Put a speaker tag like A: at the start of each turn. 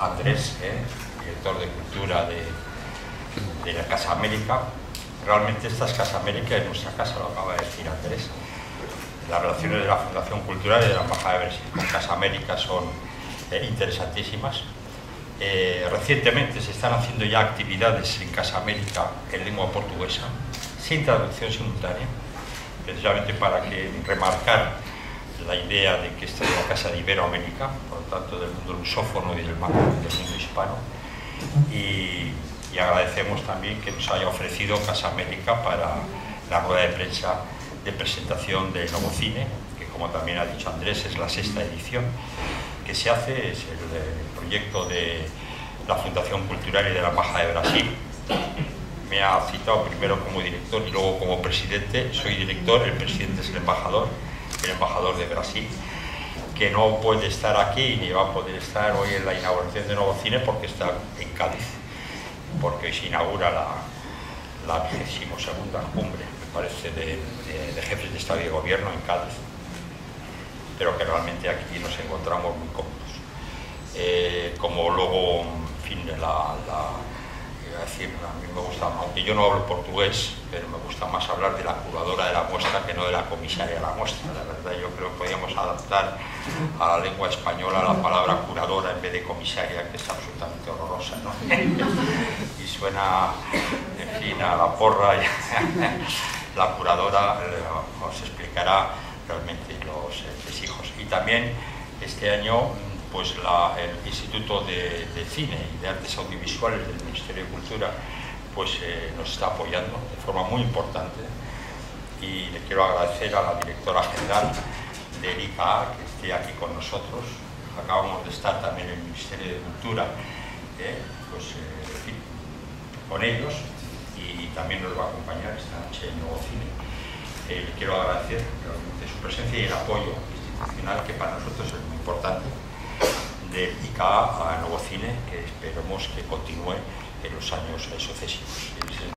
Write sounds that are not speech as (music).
A: Andrés, eh, director de cultura de, la Casa América. Realmente esta es Casa América y nuestra casa, lo acaba de decir Andrés. Las relaciones de la Fundación Cultural y de la Embajada de Brasil con Casa América son eh, interesantísimas. Eh, recientemente se están haciendo ya actividades en Casa América en lengua portuguesa, sin traducción simultánea, precisamente para que remarcar la idea de que esta es la casa de Iberoamérica, por lo tanto del mundo lusófono y del, mundo hispano. Y, agradecemos también que nos haya ofrecido Casa América para la rueda de prensa de presentación del nuevo cine, que como también ha dicho Andrés es la sexta edición que se hace, es el, proyecto de la Fundación Cultural y de la Embajada de Brasil. Me ha citado primero como director y luego como presidente. Soy director, el presidente es el embajador el embajador de Brasil, que no puede estar aquí ni va a poder estar hoy en la inauguración de Nuevo Cine porque está en Cádiz, porque hoy se inaugura la, la 22 cumbre, me parece, de, jefes de Estado y de Gobierno en Cádiz, pero que realmente aquí nos encontramos muy cómodos. Eh, como luego, en fin, la, la a mí me gusta, aunque yo no hablo portugués, pero me gusta más hablar de la curadora de la muestra que no de la comisaria de la muestra. La verdad, yo creo que podríamos adaptar a la lengua española la palabra curadora en vez de comisaria, que es absolutamente horrorosa, ¿no? (laughs) y suena, en fin, a la porra. (laughs) la curadora eh, os explicará realmente los, los hijos. Y también este año pues el Instituto de, Cine y de Artes Audiovisuales del Ministerio de Cultura pues eh, nos está apoyando de forma muy importante y le quiero agradecer a la directora general del ICA que esté aquí con nosotros. Acabamos de estar también en el Ministerio de Cultura eh, pues, eh, con ellos y también nos va a acompañar esta noche en Nuevo Cine. le quiero agradecer realmente su presencia y el apoyo institucional que para nosotros es muy importante del ICA a Nuevo Cine, que esperemos que continúe en los años sucesivos.